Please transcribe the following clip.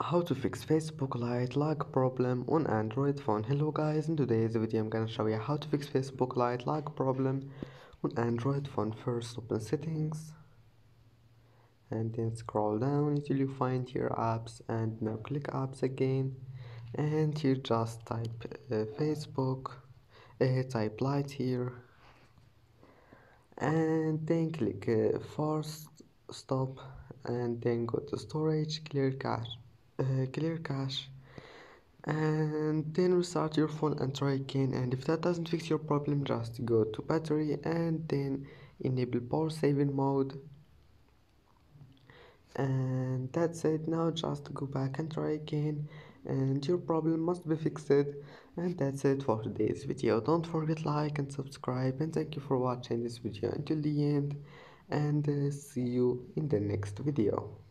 How to fix Facebook Lite lag problem on Android phone. Hello guys, in today's video I'm gonna show you how to fix Facebook Lite lag problem on Android phone. First open settings and then scroll down until you find your apps and now click apps again and you just type uh, Facebook, uh, type Lite here and then click uh, force stop and then go to storage clear cache clear cache. And then restart your phone and try again. And if that doesn't fix your problem just go to battery and then enable power saving mode. And that's it. Now just go back and try again. And your problem must be fixed. And that's it for today's video. Don't forget like and subscribe. And thank you for watching this video until the end. And uh, see you in the next video